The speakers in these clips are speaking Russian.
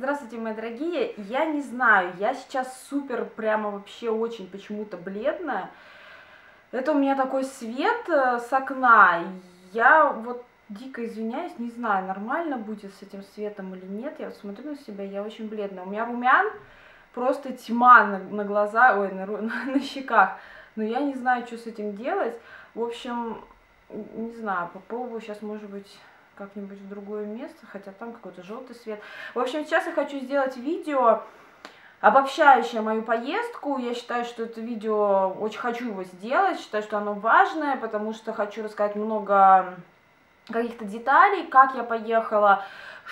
Здравствуйте, мои дорогие. Я не знаю, я сейчас супер, прямо вообще очень почему-то бледная. Это у меня такой свет э, с окна. Я вот дико извиняюсь, не знаю, нормально будет с этим светом или нет. Я смотрю на себя, я очень бледная. У меня румян просто тьма на, на глаза, ой, на, на, на щеках. Но я не знаю, что с этим делать. В общем, не знаю, попробую сейчас, может быть, как-нибудь в другое место, хотя там какой-то желтый свет. В общем, сейчас я хочу сделать видео, обобщающее мою поездку. Я считаю, что это видео, очень хочу его сделать, считаю, что оно важное, потому что хочу рассказать много каких-то деталей, как я поехала,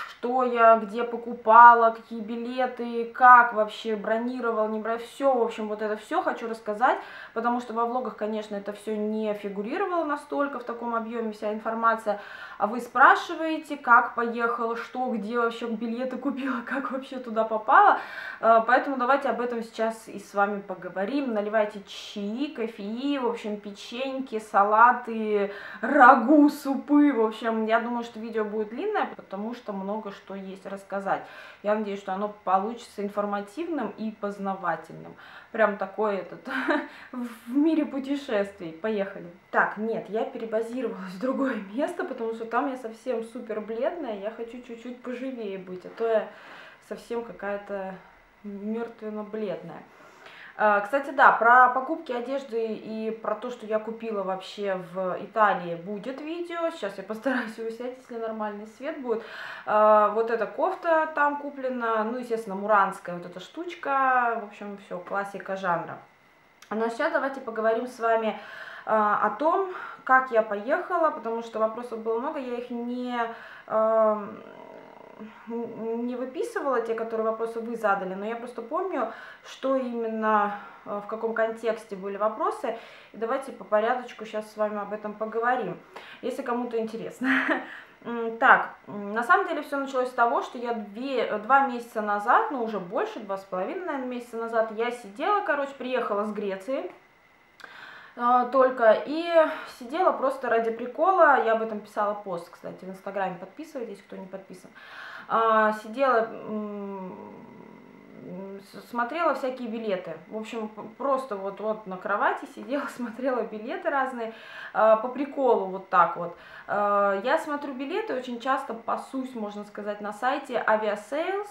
что я где покупала, какие билеты, как вообще бронировал, не брать, все, в общем, вот это все хочу рассказать, потому что во влогах, конечно, это все не фигурировало настолько в таком объеме вся информация, а вы спрашиваете, как поехала, что, где вообще билеты купила, как вообще туда попала, э, поэтому давайте об этом сейчас и с вами поговорим, наливайте чаи, кофеи, в общем, печеньки, салаты, рагу, супы, в общем, я думаю, что видео будет длинное, потому что много много что есть рассказать. Я надеюсь, что оно получится информативным и познавательным. Прям такой этот в мире путешествий. Поехали. Так, нет, я перебазировалась в другое место, потому что там я совсем супер бледная. Я хочу чуть-чуть поживее быть, а то я совсем какая-то мертвенно-бледная. А, кстати, да, про покупки одежды и про то, что я купила вообще в Италии, будет видео. Сейчас я постараюсь его снять, если нормальный свет будет. А, вот эта кофта там куплена, ну, естественно, муранская вот эта штучка. В общем, все, классика жанра. Ну, а сейчас давайте поговорим с вами о том, как я поехала, потому что вопросов было много, я их не не выписывала те, которые вопросы вы задали, но я просто помню, что именно, э, в каком контексте были вопросы. И давайте по порядочку сейчас с вами об этом поговорим, если кому-то интересно. Так, на самом деле все началось с того, что я две, два месяца назад, ну уже больше, два с половиной, наверное, месяца назад, я сидела, короче, приехала с Греции, э, только и сидела просто ради прикола, я об этом писала пост, кстати, в инстаграме, подписывайтесь, кто не подписан, сидела, смотрела всякие билеты. В общем, просто вот, вот на кровати сидела, смотрела билеты разные, а, по приколу вот так вот. А, я смотрю билеты, очень часто пасусь, можно сказать, на сайте Aviasales,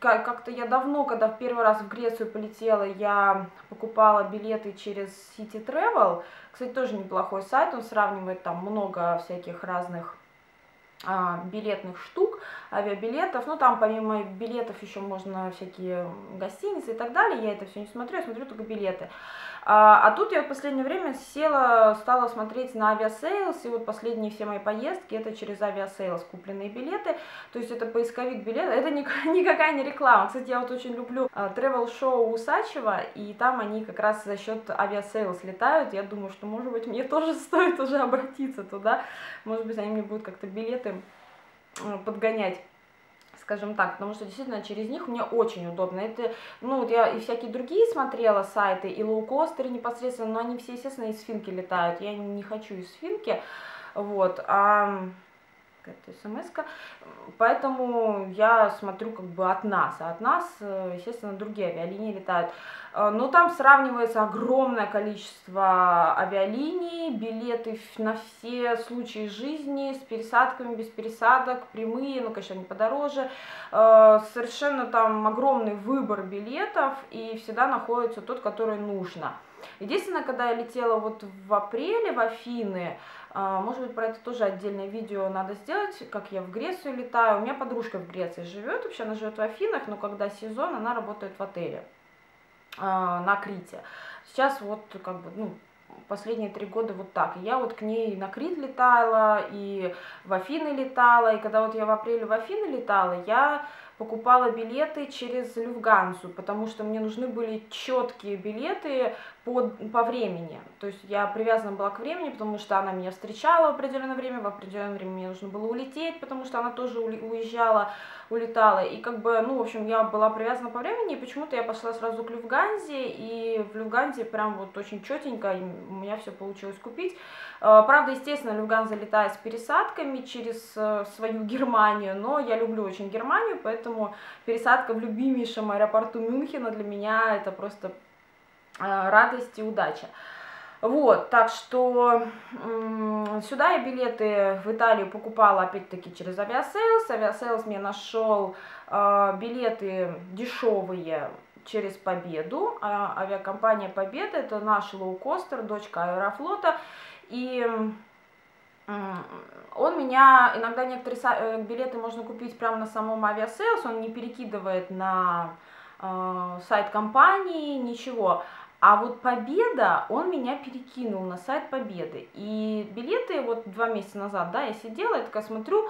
как-то я давно, когда в первый раз в Грецию полетела, я покупала билеты через City Travel. Кстати, тоже неплохой сайт, он сравнивает там много всяких разных а, билетных штук, авиабилетов. Ну, там помимо билетов еще можно всякие гостиницы и так далее. Я это все не смотрю, я смотрю только билеты. А, а тут я в последнее время села, стала смотреть на Aviasales, и вот последние все мои поездки это через Aviasales купленные билеты, то есть это поисковик билета, это никакая не реклама. Кстати, я вот очень люблю travel-шоу Усачева, и там они как раз за счет Aviasales летают, я думаю, что может быть мне тоже стоит уже обратиться туда, может быть они мне будут как-то билеты подгонять скажем так, потому что действительно через них мне очень удобно. Это, ну, вот я и всякие другие смотрела сайты, и лоукостеры непосредственно, но они все, естественно, из финки летают. Я не хочу из финки, вот, а какая-то смс -ка. Поэтому я смотрю как бы от нас, а от нас, э, естественно, другие авиалинии летают. Э, но там сравнивается огромное количество авиалиний, билеты на все случаи жизни, с пересадками, без пересадок, прямые, ну, конечно, они подороже. Э, совершенно там огромный выбор билетов, и всегда находится тот, который нужно. Единственное, когда я летела вот в апреле в Афины, может быть, про это тоже отдельное видео надо сделать, как я в Грецию летаю. У меня подружка в Греции живет, вообще она живет в Афинах, но когда сезон, она работает в отеле а, на Крите. Сейчас вот как бы, ну, последние три года вот так. Я вот к ней на Крит летала, и в Афины летала, и когда вот я в апреле в Афины летала, я покупала билеты через Люфгансу, потому что мне нужны были четкие билеты по, по времени. То есть я привязана была к времени, потому что она меня встречала в определенное время, в определенное время мне нужно было улететь, потому что она тоже уезжала, улетала. И как бы, ну, в общем, я была привязана по времени, и почему-то я пошла сразу к Люфганзе, и в Люфганзе прям вот очень четенько у меня все получилось купить. А, правда, естественно, Люфтганза летает с пересадками через э, свою Германию, но я люблю очень Германию, поэтому пересадка в любимейшем аэропорту Мюнхена для меня это просто радость и удача. Вот, так что сюда я билеты в Италию покупала опять-таки через Aviasales. Aviasales мне нашел э, билеты дешевые через Победу. А, авиакомпания Победа это наш лоукостер, дочка Аэрофлота. И он меня, иногда некоторые э, билеты можно купить прямо на самом Aviasales, он не перекидывает на э, сайт компании, ничего. А вот Победа, он меня перекинул на сайт Победы. И билеты вот два месяца назад, да, я сидела, я такая смотрю,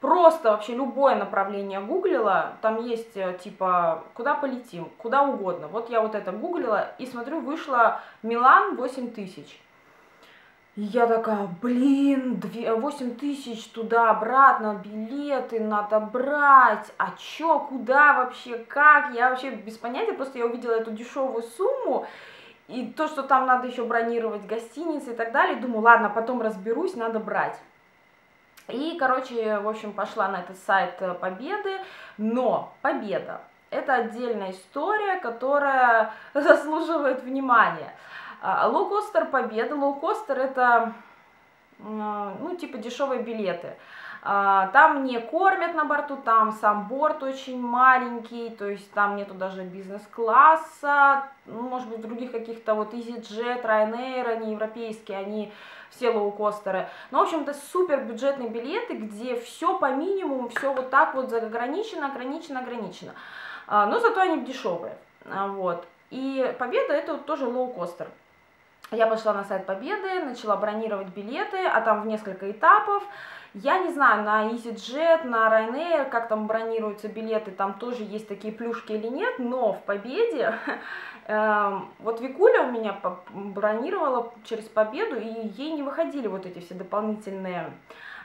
просто вообще любое направление гуглила, там есть э, типа, куда полетим, куда угодно. Вот я вот это гуглила и смотрю, вышло Милан 8 тысяч. И я такая, блин, 8 тысяч туда-обратно, билеты надо брать, а чё, куда вообще, как, я вообще без понятия, просто я увидела эту дешевую сумму, и то, что там надо еще бронировать гостиницы и так далее, думаю, ладно, потом разберусь, надо брать. И, короче, в общем, пошла на этот сайт э, Победы, но Победа – это отдельная история, которая заслуживает внимания. А, лоукостер Победа. Лоукостер это, ну, типа дешевые билеты. А, там не кормят на борту, там сам борт очень маленький, то есть там нету даже бизнес-класса, ну, может быть, других каких-то вот EasyJet, Ryanair, они европейские, они все лоукостеры. Но, в общем-то, супер бюджетные билеты, где все по минимуму, все вот так вот ограничено, ограничено, ограничено. А, но зато они дешевые. Вот. И Победа это вот тоже лоукостер. Я пошла на сайт Победы, начала бронировать билеты, а там в несколько этапов. Я не знаю, на EasyJet, на Ryanair, как там бронируются билеты, там тоже есть такие плюшки или нет, но в Победе, э, вот Викуля у меня бронировала через Победу, и ей не выходили вот эти все дополнительные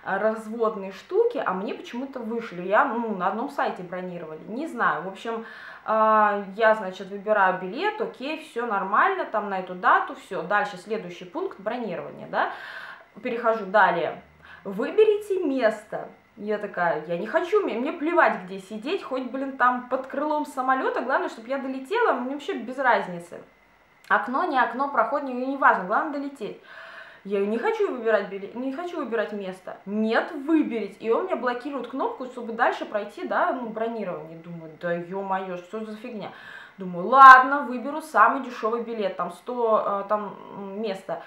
разводные штуки, а мне почему-то вышли. Я ну, на одном сайте бронировали, не знаю. В общем, э, я, значит, выбираю билет, окей, все нормально, там на эту дату, все. Дальше следующий пункт бронирования, да. Перехожу далее выберите место. Я такая, я не хочу, мне, мне плевать, где сидеть, хоть, блин, там под крылом самолета, главное, чтобы я долетела, мне вообще без разницы. Окно, не окно, проход, не, не важно, главное долететь. Я не хочу выбирать билет, не хочу выбирать место. Нет, выберите. И он мне блокирует кнопку, чтобы дальше пройти, да, ну, бронирование. Думаю, да ё-моё, что за фигня? Думаю, ладно, выберу самый дешевый билет, там 100, э, там место.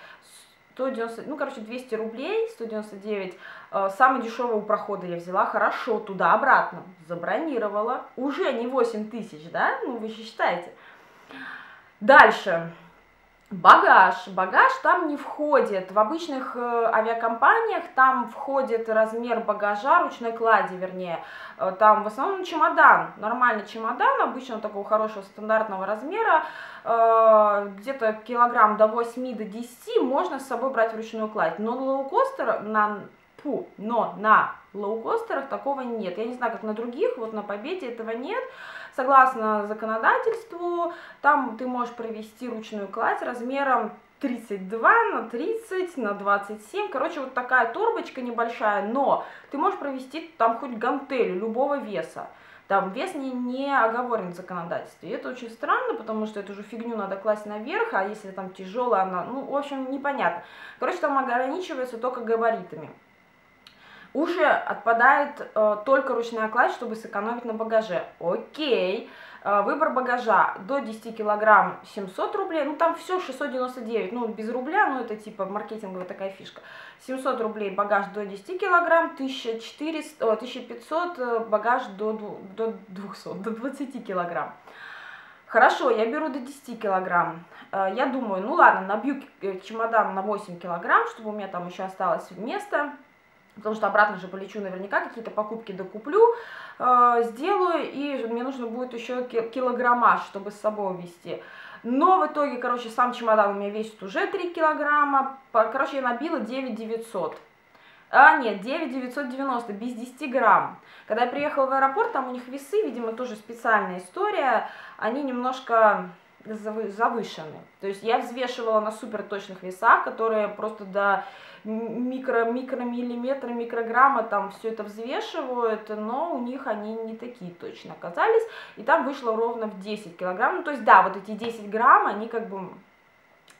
190, ну, короче, 200 рублей, 199, э, самый дешевый у прохода я взяла, хорошо, туда-обратно, забронировала, уже не 8 тысяч, да, ну, вы считаете. Дальше, Багаж. Багаж там не входит. В обычных э, авиакомпаниях там входит размер багажа, ручной клади, вернее. Э, там в основном чемодан, нормальный чемодан, обычно такого хорошего стандартного размера, э, где-то килограмм до 8 до 10 можно с собой брать в ручную кладь. Но лоукостер на фу, но на лоукостерах такого нет. Я не знаю, как на других, вот на Победе этого нет. Согласно законодательству, там ты можешь провести ручную кладь размером 32 на 30 на 27, короче, вот такая торбочка небольшая, но ты можешь провести там хоть гантель любого веса. Там вес не, не оговорен в законодательстве. И это очень странно, потому что эту же фигню надо класть наверх, а если там тяжелая она, ну, в общем, непонятно. Короче, там ограничивается только габаритами уже отпадает э, только ручная кладь, чтобы сэкономить на багаже. Окей, э, выбор багажа до 10 килограмм 700 рублей, ну там все 699, ну без рубля, ну это типа маркетинговая такая фишка. 700 рублей багаж до 10 килограмм, 1400, о, 1500 э, багаж до, до 200, до 20 килограмм. Хорошо, я беру до 10 килограмм. Э, я думаю, ну ладно, набью э, чемодан на 8 килограмм, чтобы у меня там еще осталось место потому что обратно же полечу наверняка, какие-то покупки докуплю, э, сделаю, и мне нужно будет еще килограммаж, чтобы с собой увезти. Но в итоге, короче, сам чемодан у меня весит уже 3 килограмма, короче, я набила 9 900. А, нет, 9 990, без 10 грамм. Когда я приехала в аэропорт, там у них весы, видимо, тоже специальная история, они немножко завышены. То есть я взвешивала на супер точных весах, которые просто до микро, микромиллиметра, микрограмма там все это взвешивают, но у них они не такие точно оказались, и там вышло ровно в 10 килограмм. Ну, то есть, да, вот эти 10 грамм, они как бы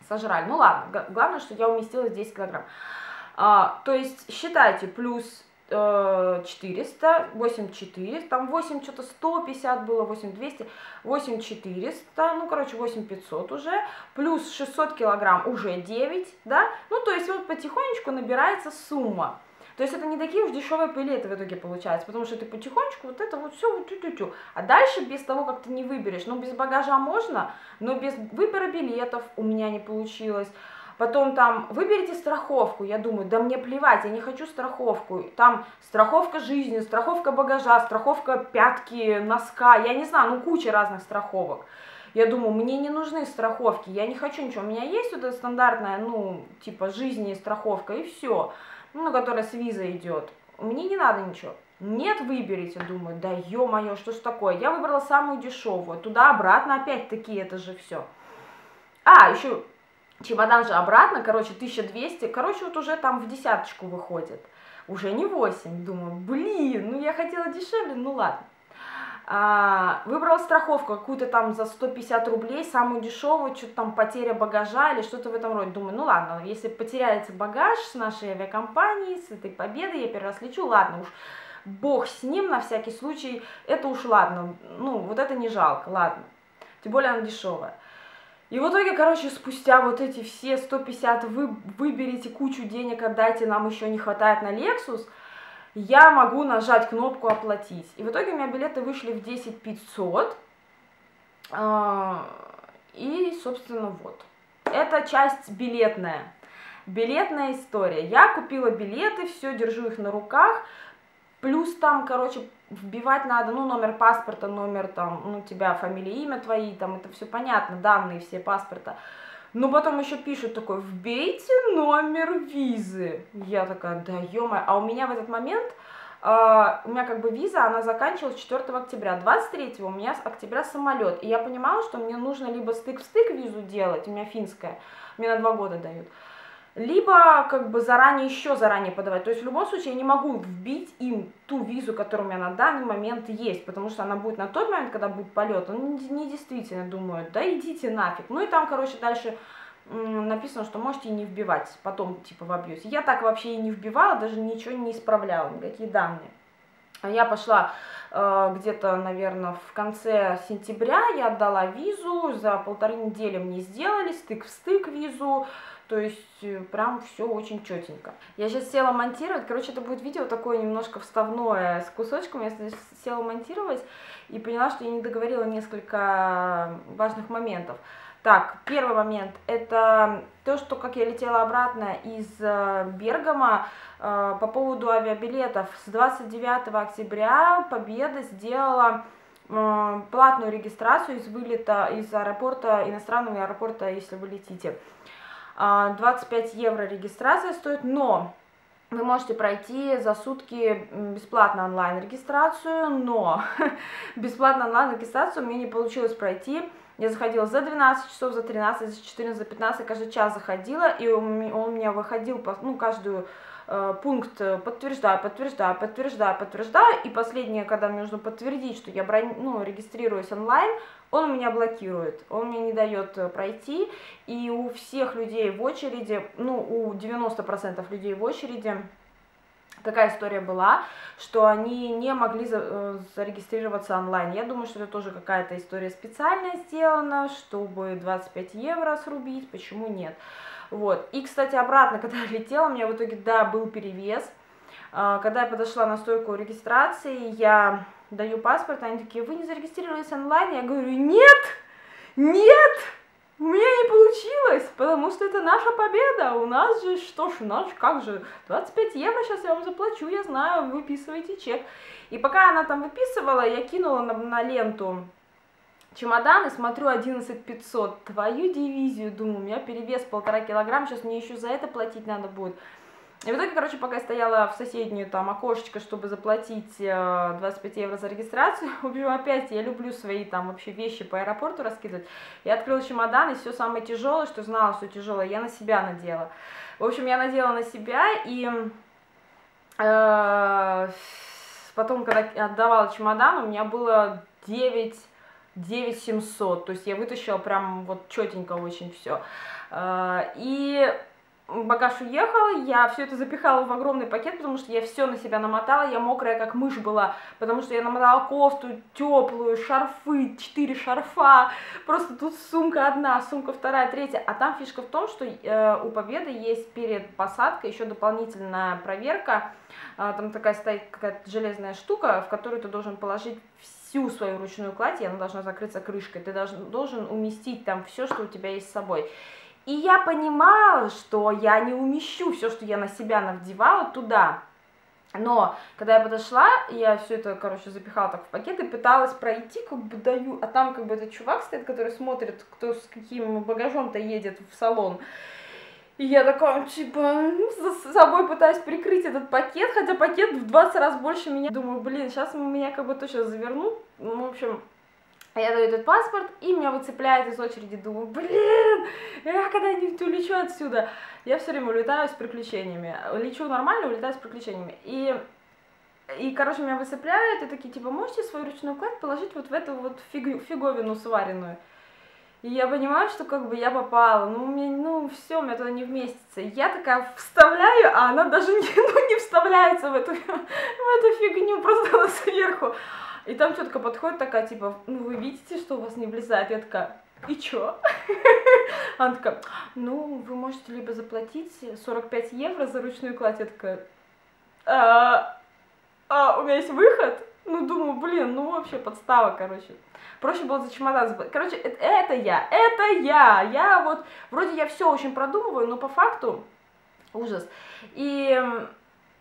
сожрали. Ну ладно, главное, что я уместилась 10 килограмм. А, то есть считайте, плюс 400, 8 400, там 8 что-то 150 было, 8 200, 8 400, ну, короче, 8 500 уже, плюс 600 килограмм уже 9, да, ну, то есть вот потихонечку набирается сумма. То есть это не такие уж дешевые билеты в итоге получаются, потому что ты потихонечку вот это вот все вот тю -тю -тю. А дальше без того, как ты не выберешь, ну без багажа можно, но без выбора билетов у меня не получилось. Потом там, выберите страховку. Я думаю, да мне плевать, я не хочу страховку. Там страховка жизни, страховка багажа, страховка пятки, носка, я не знаю, ну куча разных страховок. Я думаю, мне не нужны страховки, я не хочу ничего. У меня есть вот эта стандартная, ну, типа жизни страховка и все, ну, которая с визой идет. Мне не надо ничего. Нет, выберите, думаю, да ё-моё, что ж такое. Я выбрала самую дешевую, туда-обратно, опять-таки это же все. А, еще чемодан же обратно, короче, 1200, короче, вот уже там в десяточку выходит, уже не 8, думаю, блин, ну я хотела дешевле, ну ладно. А, выбрала страховку какую-то там за 150 рублей, самую дешевую, что-то там потеря багажа или что-то в этом роде. Думаю, ну ладно, если потеряется багаж с нашей авиакомпании, с этой победой, я первый раз лечу, ладно уж, бог с ним на всякий случай, это уж ладно, ну вот это не жалко, ладно, тем более она дешевая. И в итоге, короче, спустя вот эти все 150 вы выберите кучу денег, отдайте, нам еще не хватает на Lexus, я могу нажать кнопку «Оплатить». И в итоге у меня билеты вышли в 10 500. А, и, собственно, вот. Это часть билетная. Билетная история. Я купила билеты, все, держу их на руках. Плюс там, короче, вбивать надо, ну, номер паспорта, номер там, ну, тебя, фамилия, имя твои, там, это все понятно, данные все паспорта. Но потом еще пишут такой, вбейте номер визы. Я такая, да ё а у меня в этот момент, Uh, у меня как бы виза, она заканчивалась 4 октября, 23 у меня с октября самолет, и я понимала, что мне нужно либо стык в стык визу делать, у меня финская, мне на два года дают, либо как бы заранее, еще заранее подавать. То есть в любом случае я не могу вбить им ту визу, которая у меня на данный момент есть, потому что она будет на тот момент, когда будет полет. Он не действительно думают, да идите нафиг. Ну и там, короче, дальше написано, что можете и не вбивать, потом типа вобьете. Я так вообще и не вбивала, даже ничего не исправляла, никакие данные. А я пошла э, где-то, наверное, в конце сентября, я отдала визу, за полторы недели мне сделали стык в стык визу, то есть э, прям все очень четенько. Я сейчас села монтировать, короче, это будет видео такое немножко вставное с кусочком. Я села монтировать и поняла, что я не договорила несколько важных моментов. Так, первый момент, это то, что как я летела обратно из э, Бергама э, по поводу авиабилетов. С 29 октября Победа сделала платную регистрацию из вылета из аэропорта, иностранного аэропорта, если вы летите. 25 а, евро регистрация стоит, но вы можете пройти за сутки бесплатно онлайн-регистрацию, но бесплатно онлайн-регистрацию мне не получилось пройти. Я заходила за 12 часов, за 13, за 14, за 15, каждый час заходила, и он, он меня выходил, ну, каждую э, пункт подтверждаю, подтверждаю, подтверждаю, подтверждаю, и последнее, когда мне нужно подтвердить, что я брон... ну, регистрируюсь онлайн, он меня блокирует, он мне не дает э, пройти, и у всех людей в очереди, ну, у 90% людей в очереди такая история была, что они не могли э, зарегистрироваться онлайн. Я думаю, что это тоже какая-то история специальная сделана, чтобы 25 евро срубить, почему нет. Вот. И, кстати, обратно, когда я летела, у меня в итоге, да, был перевес. А, когда я подошла на стойку регистрации, я даю паспорт, они такие, вы не зарегистрировались онлайн? Я говорю, нет, нет, у меня не получилось, потому что это наша победа. У нас же, что ж, у нас как же, 25 евро сейчас я вам заплачу, я знаю, выписывайте чек. И пока она там выписывала, я кинула на, на ленту чемодан и смотрю 11 500. Твою дивизию, думаю, у меня перевес полтора килограмма, сейчас мне еще за это платить надо будет. И в итоге, короче, пока я стояла в соседнюю там окошечко, чтобы заплатить 25 э, евро за регистрацию, общем, опять я люблю свои там вообще вещи по аэропорту раскидывать, я открыла чемодан, и все самое тяжелое, что знала, что тяжелое, я на себя надела. В общем, я надела на себя, и э, потом, когда отдавала чемодан, у меня было 9 9700, то есть я вытащила прям вот четенько очень все. Э, и багаж уехал, я все это запихала в огромный пакет, потому что я все на себя намотала, я мокрая как мышь была, потому что я намотала кофту теплую, шарфы, четыре шарфа, просто тут сумка одна, сумка вторая, третья, а там фишка в том, что э, у Победы есть перед посадкой еще дополнительная проверка, э, там такая стоит какая-то железная штука, в которую ты должен положить всю свою ручную кладь, и она должна закрыться крышкой, ты должен, должен уместить там все, что у тебя есть с собой. И я понимала, что я не умещу все, что я на себя надевала, туда. Но когда я подошла, я все это, короче, запихала так в пакет и пыталась пройти, как бы даю, а там как бы этот чувак стоит, который смотрит, кто с каким багажом-то едет в салон. И я такая, типа, ну, за собой пытаюсь прикрыть этот пакет, хотя пакет в 20 раз больше меня. Думаю, блин, сейчас меня как бы точно завернут. Ну, в общем, я даю этот паспорт, и меня выцепляет из очереди. Думаю, блин, я когда-нибудь улечу отсюда. Я все время улетаю с приключениями. Лечу нормально, улетаю с приключениями. И, и короче, меня выцепляют, и такие, типа, можете свою ручную кладь положить вот в эту вот фиг, фиговину сваренную? И я понимаю, что как бы я попала, ну, мне, ну, все, меня туда не вместится. И я такая вставляю, а она даже не, ну, не вставляется в эту, в эту фигню, просто она сверху. И там тетка подходит такая, типа, ну вы видите, что у вас не влезает? Я такая, и чё? Она такая, ну, вы можете либо заплатить 45 евро за ручную кладь. Я такая, а, а, у меня есть выход? Ну, думаю, блин, ну вообще подстава, короче. Проще было за чемодан заплатить. Короче, это, я, это я. Я вот, вроде я все очень продумываю, но по факту ужас. И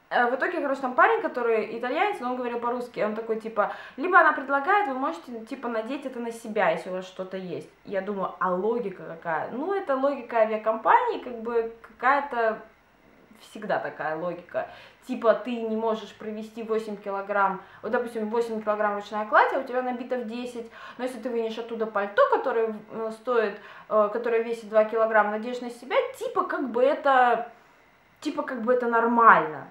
в итоге, короче, там парень, который итальянец, но он говорил по-русски, он такой, типа, либо она предлагает, вы можете, типа, надеть это на себя, если у вас что-то есть. Я думаю, а логика какая? Ну, это логика авиакомпании, как бы какая-то всегда такая логика. Типа, ты не можешь провести 8 килограмм, вот, допустим, 8 килограмм ручная кладь, а у тебя набито в 10, но если ты вынешь оттуда пальто, которое э, стоит, э, которое весит 2 килограмма, надеешь на себя, типа, как бы это, типа, как бы это нормально.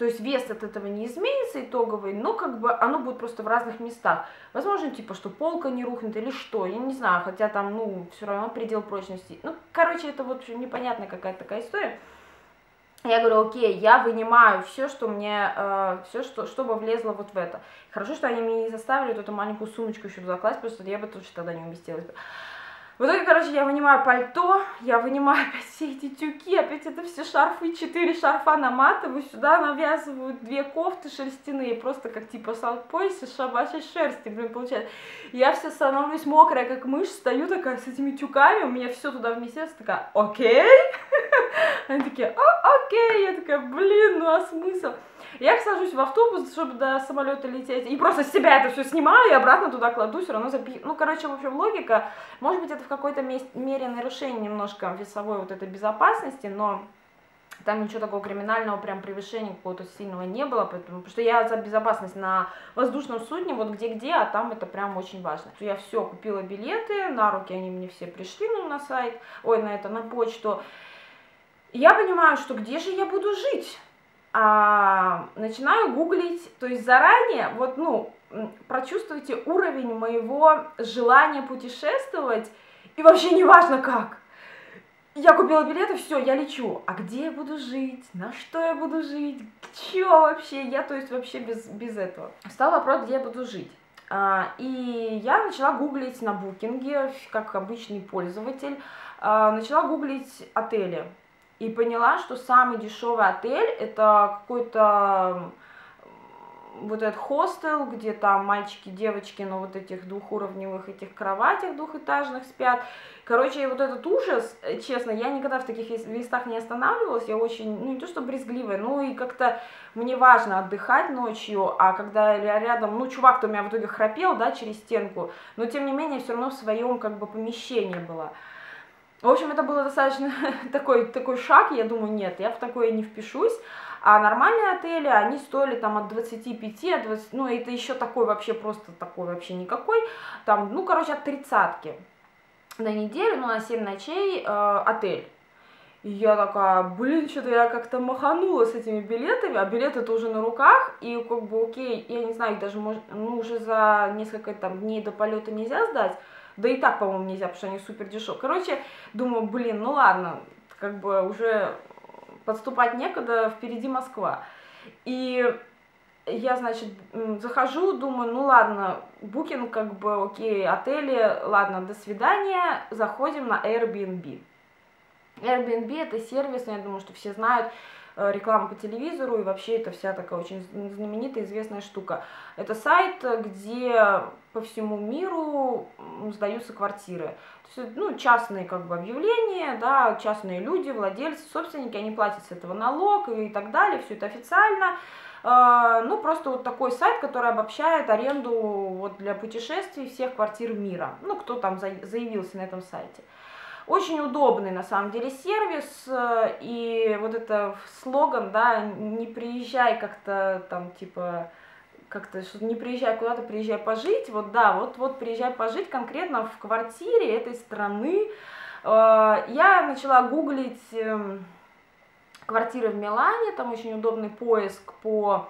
То есть вес от этого не изменится итоговый, но как бы оно будет просто в разных местах. Возможно, типа, что полка не рухнет или что, я не знаю, хотя там, ну, все равно предел прочности. Ну, короче, это вот непонятная какая-то такая история. Я говорю, окей, я вынимаю все, что мне, э, все, что, чтобы влезло вот в это. Хорошо, что они меня не заставили вот эту маленькую сумочку еще туда класть, потому что я бы точно тогда не уместилась. В итоге, короче, я вынимаю пальто, я вынимаю опять все эти тюки, опять это все шарфы, четыре шарфа наматываю, сюда навязываю две кофты шерстяные, просто как типа салт-пояс из шабашей шерсти, блин, получается. Я вся становлюсь мокрая, как мышь, стою такая с этими тюками, у меня все туда вместилось, такая, окей? Они такие, окей, я такая, блин, ну а смысл? Я сажусь в автобус, чтобы до самолета лететь, и просто с себя это все снимаю и обратно туда кладу, все равно запи... Ну, короче, в общем, логика, может быть, это в какой-то мере нарушение немножко весовой вот этой безопасности, но там ничего такого криминального, прям превышения какого-то сильного не было, поэтому, потому что я за безопасность на воздушном судне, вот где-где, а там это прям очень важно. Я все, купила билеты, на руки они мне все пришли, ну, на сайт, ой, на это, на почту. я понимаю, что где же я буду жить? А, начинаю гуглить, то есть заранее, вот, ну, прочувствуйте уровень моего желания путешествовать, и вообще не важно как. Я купила билеты, все, я лечу. А где я буду жить? На что я буду жить? Че вообще? Я, то есть, вообще без, без этого. Стал вопрос, где я буду жить. А, и я начала гуглить на букинге, как обычный пользователь, а, начала гуглить отели и поняла, что самый дешевый отель это какой-то вот этот хостел, где там мальчики, девочки на вот этих двухуровневых этих кроватях двухэтажных спят. Короче, вот этот ужас, э, честно, я никогда в таких местах не останавливалась, я очень, ну не то что брезгливая, ну и как-то мне важно отдыхать ночью, а когда я рядом, ну чувак-то у меня в итоге храпел, да, через стенку, но тем не менее все равно в своем как бы помещении была. В общем, это было достаточно такой, такой шаг, я думаю, нет, я в такое не впишусь. А нормальные отели, они стоили там от 25, от 20, ну это еще такой вообще просто такой вообще никакой, там, ну короче от тридцатки на неделю, ну на 7 ночей э, отель. И я такая, блин, что-то я как-то маханула с этими билетами, а билеты-то уже на руках, и как бы окей, я не знаю, их даже может, ну, уже за несколько там дней до полета нельзя сдать, да и так, по-моему, нельзя, потому что они супер дешевые. Короче, думаю, блин, ну ладно, как бы уже подступать некуда, впереди Москва. И я, значит, захожу, думаю, ну ладно, букинг, как бы, окей, отели, ладно, до свидания, заходим на Airbnb. Airbnb это сервис, я думаю, что все знают, реклама по телевизору, и вообще это вся такая очень знаменитая, известная штука. Это сайт, где по всему миру сдаются квартиры. То есть, ну, частные как бы объявления, да, частные люди, владельцы, собственники, они платят с этого налог и так далее, все это официально. А, ну, просто вот такой сайт, который обобщает аренду вот для путешествий всех квартир мира. Ну, кто там заявился на этом сайте. Очень удобный на самом деле сервис, э, и вот это слоган, да, не приезжай как-то там типа как-то не приезжай куда-то, приезжай пожить, вот да, вот, вот приезжай пожить конкретно в квартире этой страны. Э, я начала гуглить эм, квартиры в Милане, там очень удобный поиск по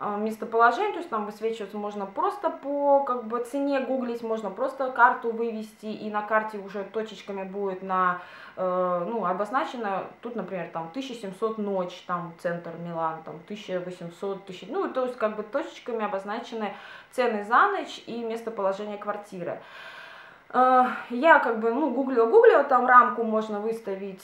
э, местоположению, то есть там высвечиваться можно просто по как бы цене гуглить, можно просто карту вывести, и на карте уже точечками будет на, э, ну, обозначено, тут, например, там 1700 ночь, там центр Милан, там 1800, 1000, ну, то есть как бы точечками обозначены цены за ночь и местоположение квартиры. Э, я как бы, ну, гуглила-гуглила, там рамку можно выставить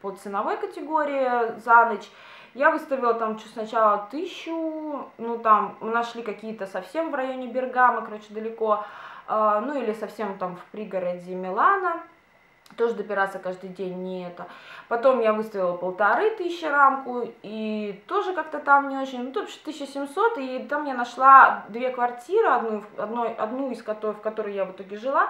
по ценовой категории за ночь. Я выставила там сначала тысячу, ну там нашли какие-то совсем в районе Бергама, короче, далеко, э, ну или совсем там в пригороде Милана, тоже добираться каждый день не это. Потом я выставила полторы тысячи рамку, и тоже как-то там не очень, ну, то 1700, и там я нашла две квартиры, одну, одной, одну из которых, в которой я в итоге жила,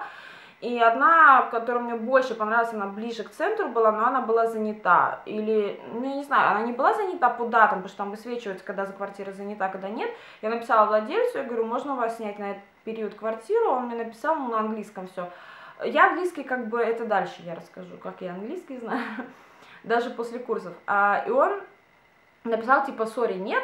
и одна, которая мне больше понравилась, она ближе к центру была, но она была занята. Или, ну я не знаю, она не была занята по датам, потому что там высвечивается, когда за квартира занята, когда нет. Я написала владельцу, я говорю, можно у вас снять на этот период квартиру? Он мне написал ну, на английском все. Я английский, как бы, это дальше я расскажу, как я английский знаю, даже после курсов. А, и он написал, типа, сори, нет.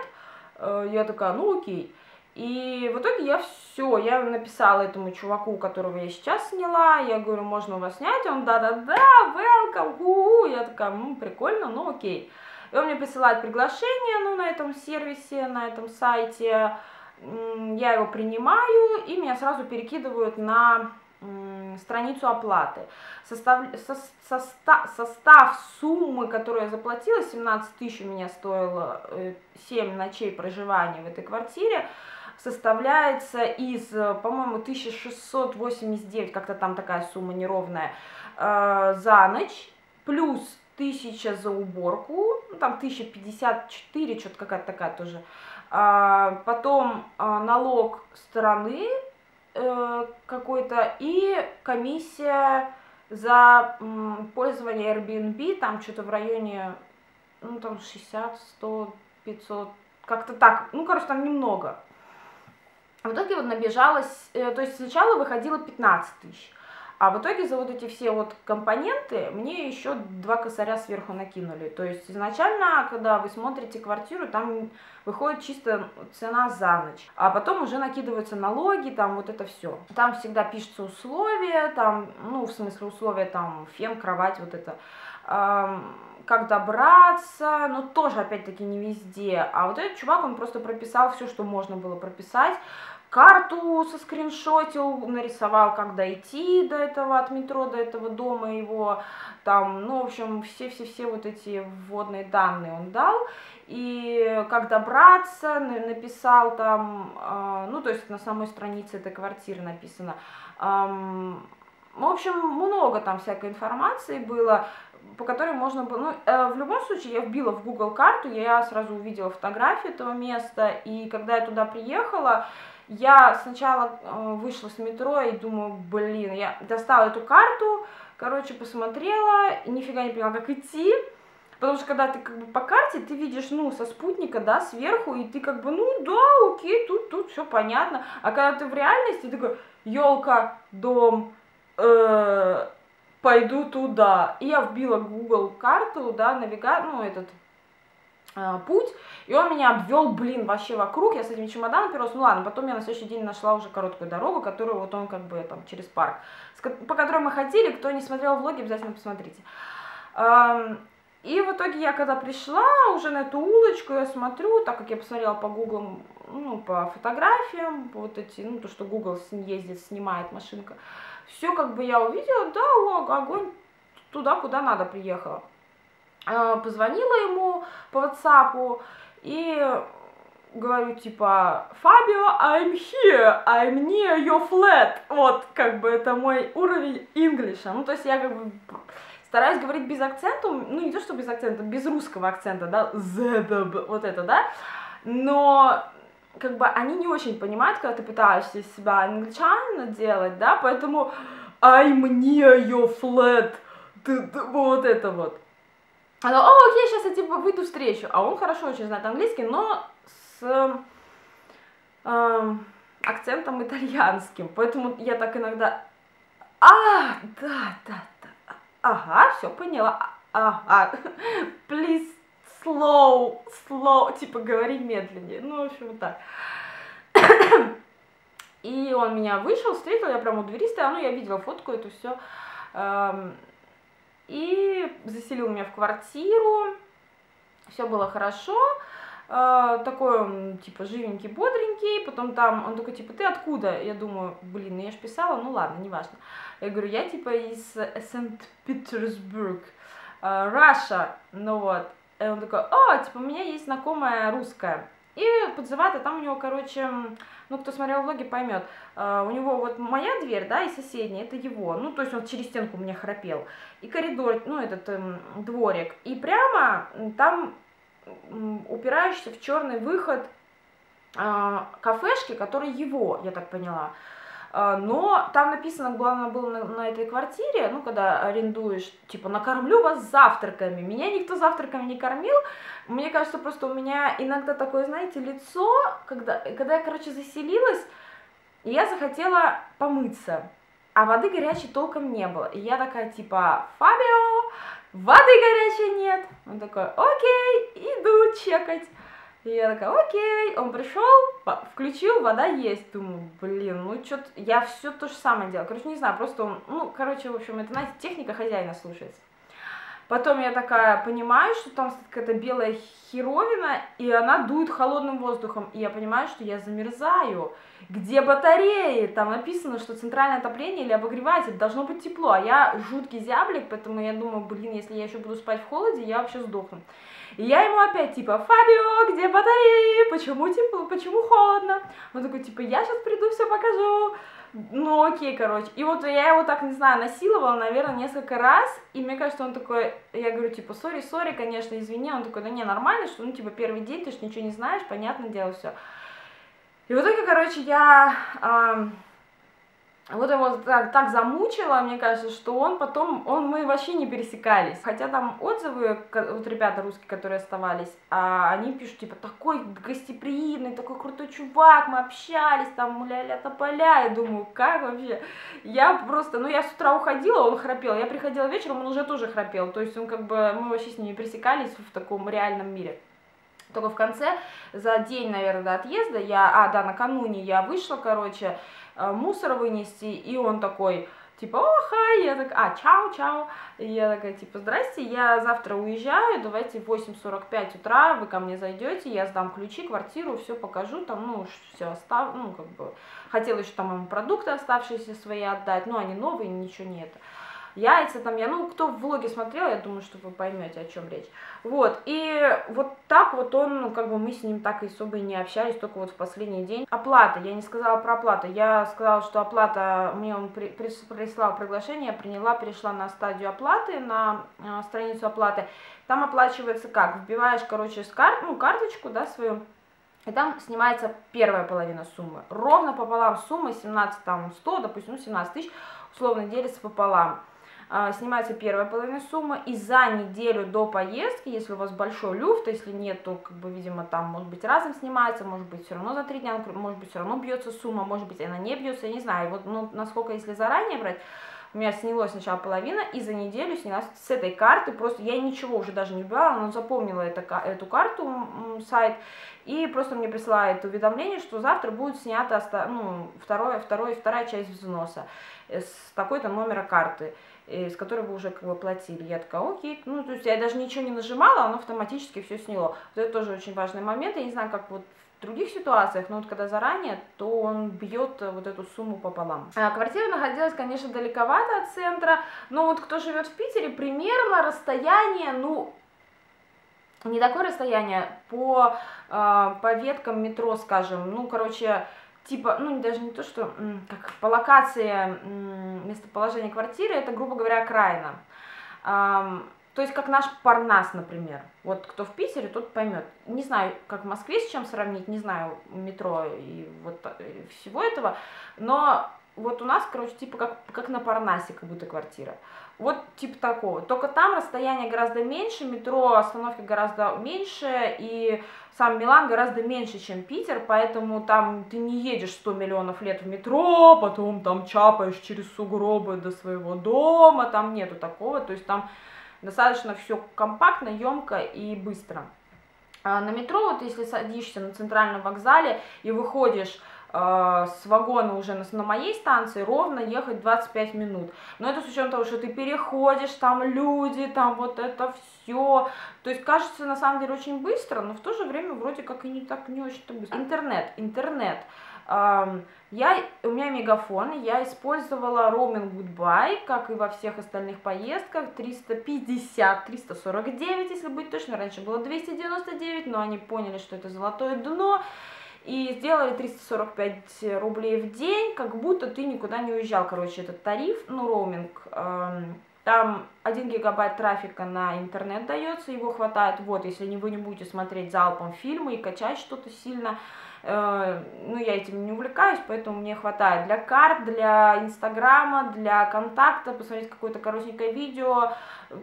Э, я такая, ну окей. И в итоге я все, я написала этому чуваку, которого я сейчас сняла, я говорю, можно у вас снять? Он, да-да-да, welcome, у Я такая, ну, прикольно, ну, окей. И он мне присылает приглашение, ну, на этом сервисе, на этом сайте, я его принимаю, и меня сразу перекидывают на страницу оплаты. Состав, со, состав, состав суммы, которую я заплатила, 17 тысяч у меня стоило 7 э, ночей проживания в этой квартире, составляется из, э, по-моему, 1689, как-то там такая сумма неровная, э, за ночь, плюс 1000 за уборку, ну, там 1054, что-то какая-то такая тоже. А, потом а, налог стороны э, какой-то и комиссия за м, пользование Airbnb, там что-то в районе, ну там 60, 100, 500, как-то так, ну короче там немного. В итоге вот набежалось, э, то есть сначала выходило 15 тысяч, а в итоге за вот эти все вот компоненты мне еще два косаря сверху накинули. То есть изначально, когда вы смотрите квартиру, там выходит чисто цена за ночь. А потом уже накидываются налоги, там вот это все. Там всегда пишутся условия, там, ну, в смысле условия, там, фен, кровать, вот это. как добраться, но тоже опять-таки не везде. А вот этот чувак, он просто прописал все, что можно было прописать карту со скриншотил, нарисовал, как дойти до этого, от метро до этого дома его, там, ну, в общем, все-все-все вот эти вводные данные он дал, и как добраться, написал там, э, ну, то есть на самой странице этой квартиры написано. В общем, много там всякой информации было, по которой можно было... Ну, э, в любом случае, я вбила в Google карту, я сразу увидела фотографию этого места, и когда я туда приехала, я сначала э, вышла с метро и думаю, блин, я достала эту карту, короче, посмотрела, нифига не поняла, как идти, потому что когда ты как бы по карте, ты видишь, ну, со спутника, да, сверху, и ты как бы, ну, да, окей, тут, тут все понятно, а когда ты в реальности, ты такой, елка, дом, э, пойду туда. И я вбила Google карту, да, навигатор, ну, этот путь, и он меня обвел, блин, вообще вокруг, я с этим чемоданом перлась, ну ладно, потом я на следующий день нашла уже короткую дорогу, которую вот он как бы там через парк, по которой мы ходили, кто не смотрел влоги, обязательно посмотрите. И в итоге я когда пришла уже на эту улочку, я смотрю, так как я посмотрела по Google, ну, по фотографиям, вот эти, ну, то, что Google ездит, снимает машинка, все как бы я увидела, да, о, огонь туда, куда надо приехала. А, позвонила ему по WhatsApp и говорю, типа, Фабио, I'm here, I'm near your flat. Вот, как бы, это мой уровень English. Ну, то есть я как бы стараюсь говорить без акцента, ну, не то, что без акцента, без русского акцента, да, вот это, да, но как бы они не очень понимают, когда ты пытаешься из себя англичанина делать, да, поэтому I'm near your flat, вот это вот. Она, о, окей, сейчас я типа выйду встречу. А он хорошо очень знает английский, но с э, акцентом итальянским. Поэтому я так иногда... А, да, да, да. Ага, все поняла. Ага. Please slow, slow, типа говори медленнее. Ну, в общем, вот так. И он меня вышел, встретил, я прямо у двери стояла, ну, я видела фотку эту, все. Эм, и заселил меня в квартиру, все было хорошо. Uh, такой он, типа, живенький, бодренький, потом там, он такой, типа, ты откуда? Я думаю, блин, ну я ж писала, ну ладно, неважно. Я говорю, я, типа, из Санкт-Петербург, uh, Russia, ну вот. И он такой, о, типа, у меня есть знакомая русская. И подзывает, а там у него, короче, ну, кто смотрел влоги, поймет, uh, у него вот моя дверь, да, и соседняя, это его, ну, то есть он через стенку мне храпел, и коридор, ну, этот эм, дворик, и прямо там упираешься в черный выход э, кафешки, который его, я так поняла, а, но там написано, главное было на, на этой квартире, ну, когда арендуешь, типа, накормлю вас завтраками. Меня никто завтраками не кормил. Мне кажется, просто у меня иногда такое, знаете, лицо, когда, когда я, короче, заселилась, я захотела помыться, а воды горячей толком не было. И я такая, типа, Фабио, воды горячей нет. Он такой, окей, иду чекать. И я такая, окей, он пришел, включил, вода есть. Думаю, блин, ну что-то, я все то же самое делаю. Короче, не знаю, просто он, ну, короче, в общем, это, знаете, техника хозяина слушается. Потом я такая понимаю, что там какая-то белая херовина, и она дует холодным воздухом. И я понимаю, что я замерзаю. Где батареи? Там написано, что центральное отопление или обогреватель, должно быть тепло. А я жуткий зяблик, поэтому я думаю, блин, если я еще буду спать в холоде, я вообще сдохну. И я ему опять типа, Фабио, где батареи? Почему тепло? Почему холодно? Он такой, типа, я сейчас приду, все покажу. Ну окей, короче. И вот я его так, не знаю, насиловала, наверное, несколько раз. И мне кажется, он такой, я говорю, типа, сори, сори, конечно, извини. Он такой, да не, нормально, что, ну, типа, первый день, ты ж ничего не знаешь, понятное дело, все. И в итоге, короче, я... Э, вот его так, так замучило, мне кажется, что он потом, он, мы вообще не пересекались. Хотя там отзывы, вот ребята русские, которые оставались, а они пишут, типа, такой гостеприимный, такой крутой чувак, мы общались, там, ля-ля тополя, я думаю, как вообще? Я просто, ну, я с утра уходила, он храпел, я приходила вечером, он уже тоже храпел, то есть он как бы, мы вообще с ним не пересекались в таком реальном мире. Только в конце, за день, наверное, до отъезда, я, а, да, накануне я вышла, короче, мусор вынести, и он такой, типа, о, хай, я так, а, чау, чау, и я такая, типа, здрасте, я завтра уезжаю, давайте в 8.45 утра вы ко мне зайдете, я сдам ключи, квартиру, все покажу, там, ну, все оставлю, ну, как бы, хотела еще там ему продукты оставшиеся свои отдать, но они новые, ничего нет. Яйца там, я, ну, кто в влоге смотрел, я думаю, что вы поймете, о чем речь. Вот, и вот так вот он, ну, как бы мы с ним так и особо и не общались, только вот в последний день. Оплата, я не сказала про оплату, я сказала, что оплата, мне он при, прислал приглашение, я приняла, перешла на стадию оплаты, на э, страницу оплаты. Там оплачивается как? Вбиваешь, короче, с кар, ну, карточку, да, свою, и там снимается первая половина суммы. Ровно пополам суммы 17, там, 100, допустим, ну, 17 тысяч, условно делится пополам. А, снимается первая половина суммы, и за неделю до поездки, если у вас большой люфт, если нет, то, как бы, видимо, там, может быть, разом снимается, может быть, все равно за три дня, может быть, все равно бьется сумма, может быть, она не бьется, я не знаю, вот, ну, насколько, если заранее брать, у меня снялось сначала половина, и за неделю снялась с этой карты, просто я ничего уже даже не убирала, но запомнила это, эту карту, сайт, и просто мне присылает уведомление, что завтра будет снята ну, второе, второе, вторая часть взноса с такой-то номера карты, э, с которой вы уже как бы платили. Я такая, окей, ну, то есть я даже ничего не нажимала, оно автоматически все сняло. Вот это тоже очень важный момент, я не знаю, как вот других ситуациях, но вот когда заранее, то он бьет э, вот эту сумму пополам. А, квартира находилась, конечно, далековато от центра, но вот кто живет в Питере, примерно расстояние, ну, не такое расстояние, по, э, по веткам метро, скажем, ну, короче, типа, ну, даже не то, что, как по локации местоположения квартиры, это, грубо говоря, окраина. То есть как наш Парнас, например. Вот кто в Питере, тот поймет. Не знаю, как в Москве с чем сравнить, не знаю метро и вот э, всего этого, но вот у нас, короче, типа как, как на Парнасе, как будто квартира. Вот типа такого. Только там расстояние гораздо меньше, метро, остановки гораздо меньше, и сам Милан гораздо меньше, чем Питер, поэтому там ты не едешь 100 миллионов лет в метро, потом там чапаешь через сугробы до своего дома, там нету такого, то есть там достаточно все компактно, емко и быстро. А на метро, вот если садишься на центральном вокзале и выходишь с вагона уже на, на моей станции, ровно ехать 25 минут. Но это с учетом того, что ты переходишь, там люди, там вот это все. То есть кажется на самом деле очень быстро, но в то же время вроде как и не так не очень-то быстро. Интернет, интернет. Я, у меня мегафон, я использовала roaming goodbye, как и во всех остальных поездках, 350, 349, если быть точно, раньше было 299, но они поняли, что это золотое дно, и сделали 345 рублей в день, как будто ты никуда не уезжал, короче, этот тариф, ну, роуминг, там 1 гигабайт трафика на интернет дается, его хватает, вот, если вы не будете смотреть залпом фильмы и качать что-то сильно, ну, я этим не увлекаюсь, поэтому мне хватает для карт, для инстаграма, для контакта, посмотреть какое-то коротенькое видео,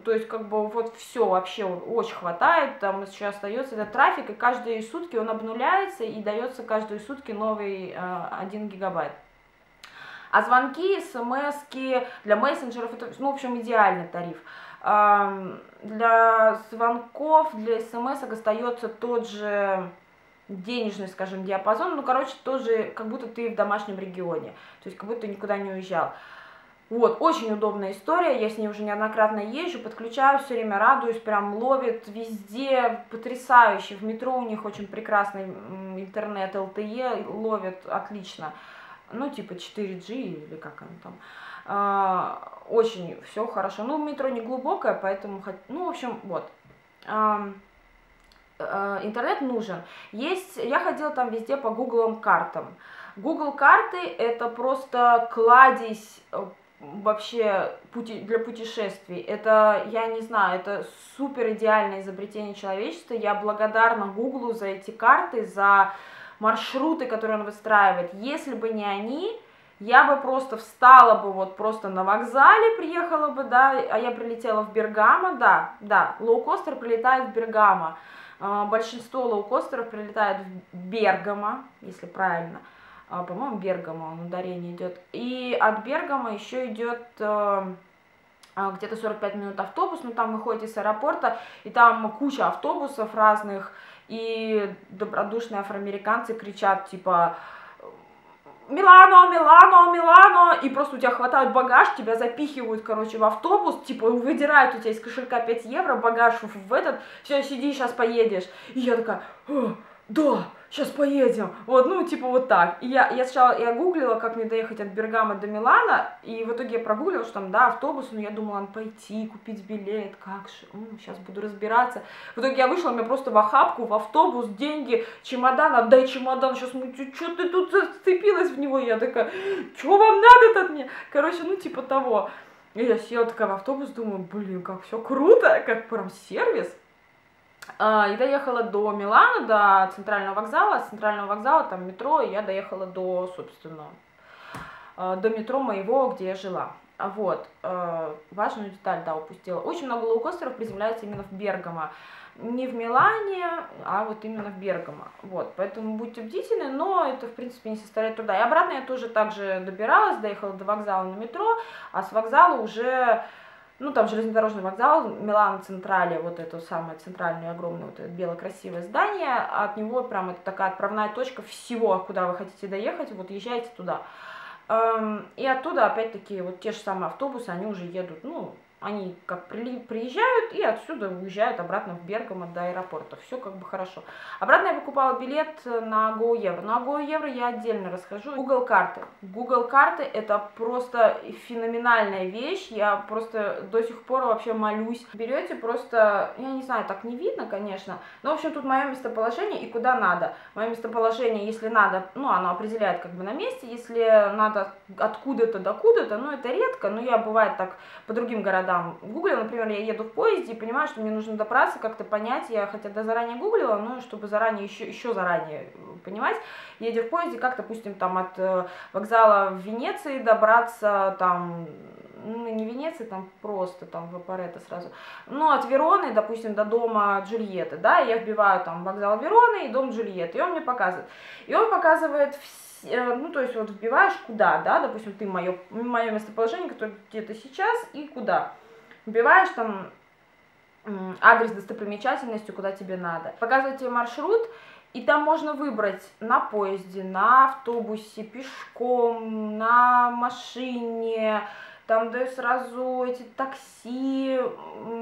то есть, как бы, вот все вообще очень хватает, там еще остается этот трафик, и каждые сутки он обнуляется, и дается каждые сутки новый э, 1 гигабайт. А звонки, смс для мессенджеров, это, ну, в общем, идеальный тариф. Для звонков, для смс остается тот же денежный, скажем, диапазон, ну, короче, тоже как будто ты в домашнем регионе, то есть как будто ты никуда не уезжал. Вот, очень удобная история, я с ней уже неоднократно езжу, подключаю, все время радуюсь, прям ловит везде, потрясающе, в метро у них очень прекрасный интернет, LTE ловит отлично, ну, типа 4G или как оно там, а, очень все хорошо, ну, метро не глубокое, поэтому, ну, в общем, вот, Э, интернет нужен. Есть, я ходила там везде по Google картам. Google карты это просто кладезь э, вообще пути, для путешествий. Это, я не знаю, это супер идеальное изобретение человечества. Я благодарна Google за эти карты, за маршруты, которые он выстраивает. Если бы не они, я бы просто встала бы вот просто на вокзале, приехала бы, да, а я прилетела в Бергамо, да, да, лоукостер прилетает в Бергамо. А, большинство лоукостеров прилетает в Бергамо, если правильно. А, по-моему, Бергамо, он ударение идет. И от Бергама еще идет э, а, где-то 45 минут автобус, но там выходите с аэропорта, и там куча автобусов разных, и добродушные афроамериканцы кричат, типа, Милано, Милано, Милано, и просто у тебя хватает багаж, тебя запихивают, короче, в автобус, типа выдирают у тебя из кошелька 5 евро, багаж в этот, все, сиди, сейчас поедешь. И я такая, да, сейчас поедем. Вот, ну, типа вот так. И я, я сначала, я гуглила, как мне доехать от Бергама до Милана, и в итоге я прогуглила, что там, да, автобус, но я думала, надо пойти, купить билет, как же, ну, сейчас буду разбираться. В итоге я вышла, мне просто в охапку, в автобус, деньги, чемодан, отдай чемодан, сейчас мы, что ты тут зацепилась в него? Я такая, что вам надо-то от меня? Короче, ну, типа того. И я села такая в автобус, думаю, блин, как все круто, как прям сервис. А, и доехала до Милана, до центрального вокзала, с центрального вокзала, там метро, и я доехала до, собственно, а, до метро моего, где я жила. Вот, а, важную деталь, да, упустила. Очень много лоукостеров приземляется именно в Бергамо. Не в Милане, а вот именно в Бергамо. Вот, поэтому будьте бдительны, но это, в принципе, не составляет труда. И обратно я тоже также добиралась, доехала до вокзала на метро, а с вокзала уже ну, там железнодорожный вокзал, Милан Централе, вот это самое центральное огромное вот это бело-красивое здание, от него прям это такая отправная точка всего, куда вы хотите доехать, вот езжайте туда. Эм, и оттуда, опять-таки, вот те же самые автобусы, они уже едут, ну, они как приезжают и отсюда уезжают обратно в Бергамо до аэропорта. Все как бы хорошо. Обратно я покупала билет на GoEuro. На GoEuro я отдельно расскажу. Google карты. Google карты это просто феноменальная вещь. Я просто до сих пор вообще молюсь. Берете просто, я не знаю, так не видно, конечно. Но, в общем, тут мое местоположение и куда надо. Мое местоположение, если надо, ну, оно определяет как бы на месте. Если надо откуда-то до куда-то, ну, это редко. Но я бывает так по другим городам там, Гугле, например, я еду в поезде и понимаю, что мне нужно добраться, как-то понять, я хотя да заранее гуглила, но чтобы заранее, еще, еще заранее понимать, едя в поезде, как, допустим, там от э, вокзала в Венеции добраться, там, ну, не Венеции, там просто, там, в Апаретто сразу, ну, от Вероны, допустим, до дома Джульетты, да, я вбиваю там вокзал Вероны и дом Джульетты, и он мне показывает. И он показывает все Э, ну, то есть вот вбиваешь куда, да, допустим, ты мое, мое местоположение, которое где-то сейчас, и куда. Вбиваешь там адрес достопримечательности, куда тебе надо. Показывает тебе маршрут, и там можно выбрать на поезде, на автобусе, пешком, на машине, там дают сразу эти такси,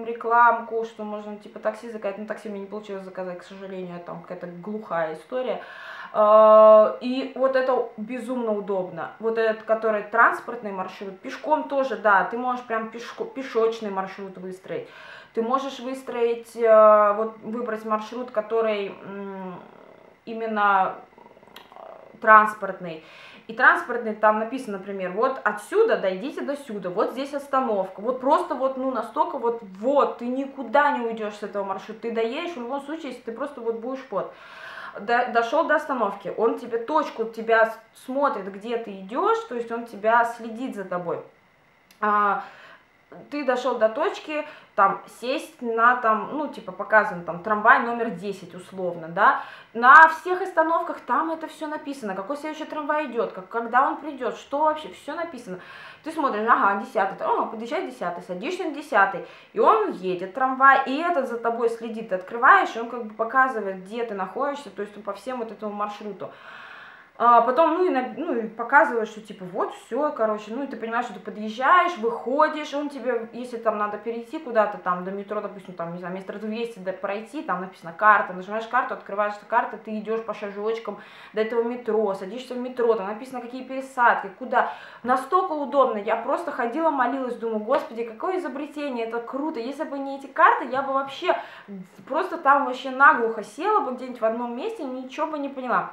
рекламку, что можно типа такси заказать. Ну, такси мне не получилось заказать, к сожалению, там какая-то глухая история. А, и вот это безумно удобно. Вот этот, который транспортный маршрут, пешком тоже, да, ты можешь прям пешко, пешочный маршрут выстроить. Ты можешь выстроить, э, вот выбрать маршрут, который именно э, транспортный. И транспортный там написано, например, вот отсюда дойдите до сюда, вот здесь остановка, вот просто вот, ну, настолько вот, вот, ты никуда не уйдешь с этого маршрута, ты доедешь в любом случае, если ты просто вот будешь под до, дошел до остановки, он тебе точку, тебя смотрит, где ты идешь, то есть он тебя следит за тобой. А, ты дошел до точки, там, сесть на, там, ну, типа, показан, там, трамвай номер 10, условно, да, на всех остановках там это все написано, какой следующий трамвай идет, как, когда он придет, что вообще, все написано. Ты смотришь, ага, десятый, о, подъезжает десятый, садишься на десятый, и он едет, трамвай, и этот за тобой следит, ты открываешь, и он как бы показывает, где ты находишься, то есть по всем вот этому маршруту. А потом, ну и, на, ну, и показываешь, что типа вот все, короче, ну и ты понимаешь, что ты подъезжаешь, выходишь, он тебе, если там надо перейти куда-то там до метро, допустим, там, не знаю, метр 200 да, пройти, там написано карта, нажимаешь карту, открываешь эту карту, ты идешь по шажочкам до этого метро, садишься в метро, там написано какие пересадки, куда. Настолько удобно, я просто ходила, молилась, думаю, господи, какое изобретение, это круто, если бы не эти карты, я бы вообще просто там вообще наглухо села бы где-нибудь в одном месте, ничего бы не поняла.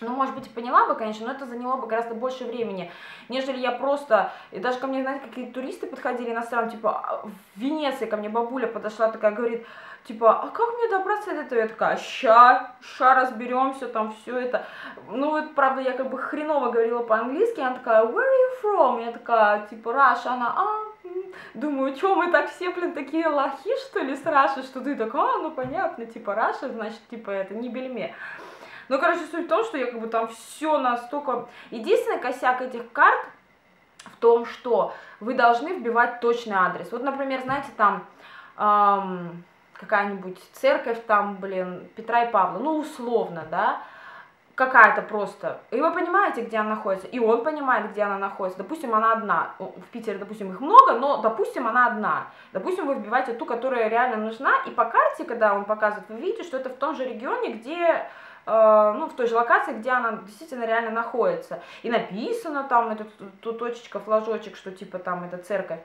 Ну, может быть, и поняла бы, конечно, но это заняло бы гораздо больше времени, нежели я просто... И даже ко мне, знаете, какие туристы подходили иностранные, типа, а, в Венеции ко мне бабуля подошла, такая, говорит, типа, а как мне добраться до этого? Я такая, ща, ща разберемся, там все это. Ну, вот, правда, я как бы хреново говорила по-английски, она такая, where are you from? Я такая, типа, Russia, она, а, Думаю, что мы так все, блин, такие лохи, что ли, с Раши, что ты такая, а, ну понятно, типа, Раша, значит, типа, это не бельме. Ну, короче, суть в том, что я как бы там все настолько... Единственный косяк этих карт в том, что вы должны вбивать точный адрес. Вот, например, знаете, там эм, какая-нибудь церковь там, блин, Петра и Павла, ну, условно, да, какая-то просто. И вы понимаете, где она находится, и он понимает, где она находится. Допустим, она одна. В Питере, допустим, их много, но, допустим, она одна. Допустим, вы вбиваете ту, которая реально нужна, и по карте, когда он показывает, вы видите, что это в том же регионе, где ну, в той же локации, где она действительно реально находится. И написано там, эта точечка, флажочек, что типа там это церковь.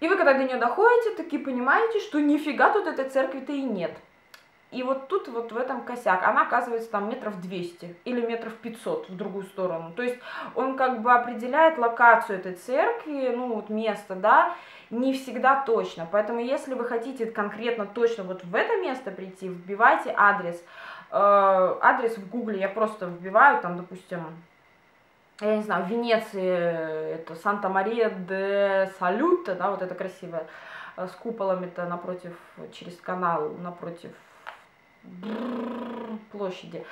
И вы когда до нее доходите, таки понимаете, что нифига тут этой церкви-то и нет. И вот тут вот в этом косяк. Она оказывается там метров 200 или метров 500 в другую сторону. То есть он как бы определяет локацию этой церкви, ну вот место, да, не всегда точно. Поэтому если вы хотите конкретно точно вот в это место прийти, вбивайте адрес. Э, адрес в гугле я просто вбиваю, там, допустим, я не знаю, Венеции это Санта-Мария де Салюта, да, вот это красивое, э, с куполами-то напротив, через канал, напротив площади.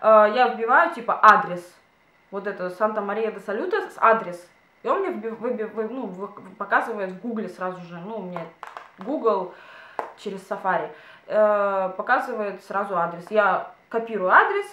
Э, я вбиваю, типа, адрес, вот это Санта-Мария де Салюта, адрес, и он мне вбив, выбив, ну, показывает в гугле сразу же, ну, у меня Google через Safari, э, показывает сразу адрес. Я копирую адрес,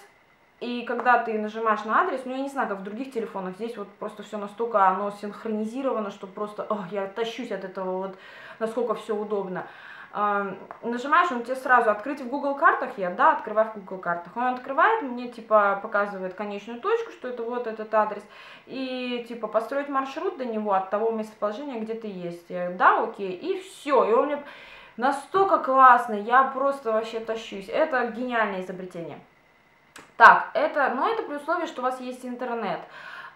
и когда ты нажимаешь на адрес, ну я не знаю, как в других телефонах, здесь вот просто все настолько оно синхронизировано, что просто, о, я тащусь от этого вот, насколько все удобно. Э, нажимаешь, он тебе сразу открыть в Google картах, я, да, открываю в Google картах. Он открывает, мне типа показывает конечную точку, что это вот этот адрес, и типа построить маршрут до него от того местоположения, где ты есть. Я, да, окей, и все. И он мне настолько классный, я просто вообще тащусь. Это гениальное изобретение. Так, это, но это при условии, что у вас есть интернет.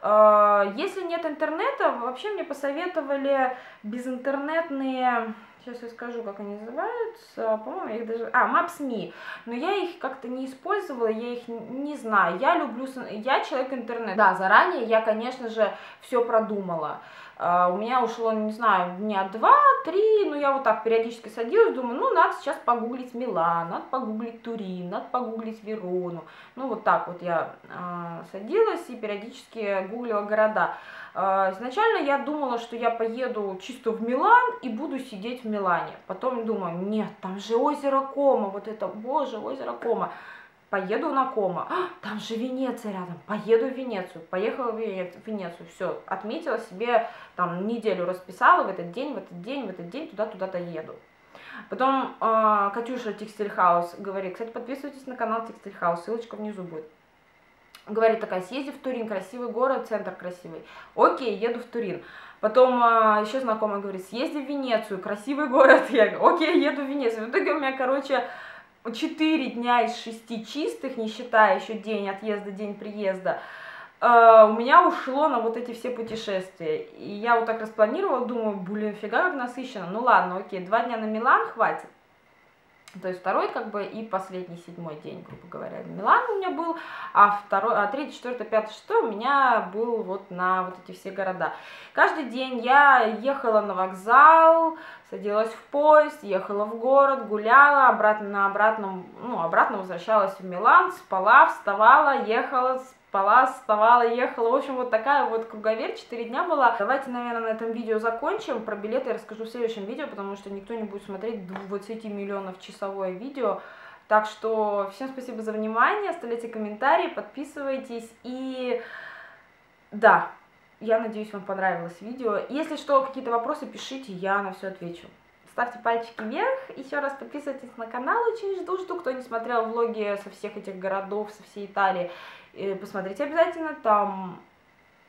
Э, если нет интернета, вообще мне посоветовали безинтернетные Сейчас я скажу, как они называются. По-моему, их даже... А, Maps.me. Но я их как-то не использовала, я их не знаю. Я люблю... Я человек интернет. Да, заранее я, конечно же, все продумала. Uh, у меня ушло, не знаю, дня два-три, но я вот так периодически садилась, думаю, ну, надо сейчас погуглить Милан, надо погуглить Турин, надо погуглить Верону. Ну, вот так вот я uh, садилась и периодически гуглила города. А, изначально я думала, что я поеду чисто в Милан и буду сидеть в Милане. Потом думаю, нет, там же озеро Кома, вот это, боже, озеро Кома. Поеду на Кома, а, там же Венеция рядом, поеду в Венецию, поехала в Венецию, все, отметила себе, там, неделю расписала в этот день, в этот день, в этот день, туда-туда-то еду. Потом э, Катюша Текстиль Хаус говорит, кстати, подписывайтесь на канал Текстиль Хаус, ссылочка внизу будет говорит такая, съезди в Турин, красивый город, центр красивый. Окей, еду в Турин. Потом а, еще знакомая говорит, съезди в Венецию, красивый город. Я говорю, окей, еду в Венецию. В итоге у меня, короче, 4 дня из 6 чистых, не считая еще день отъезда, день приезда, Uh, у меня ушло на вот эти все путешествия. И я вот так распланировала, думаю, блин, фига как насыщенно. Ну ладно, окей, два дня на Милан хватит. То есть второй, как бы, и последний, седьмой день, грубо говоря, Милан у меня был, а второй, а третий, четвертый, пятый, шестой у меня был вот на вот эти все города. Каждый день я ехала на вокзал, садилась в поезд, ехала в город, гуляла, обратно на обратном, ну, обратно возвращалась в Милан, спала, вставала, ехала, спала, вставала, ехала. В общем, вот такая вот круговерть, 4 дня была. Давайте, наверное, на этом видео закончим. Про билеты я расскажу в следующем видео, потому что никто не будет смотреть 20 миллионов часовое видео. Так что всем спасибо за внимание, оставляйте комментарии, подписывайтесь и да, я надеюсь, вам понравилось видео. Если что, какие-то вопросы, пишите, я на все отвечу. Ставьте пальчики вверх, еще раз подписывайтесь на канал, очень жду, жду, кто не смотрел влоги со всех этих городов, со всей Италии. И посмотрите обязательно, там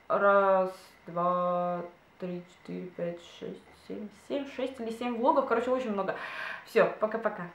раз, два, три, четыре, пять, шесть, семь, семь, шесть или семь влогов, короче, очень много. Все, пока-пока.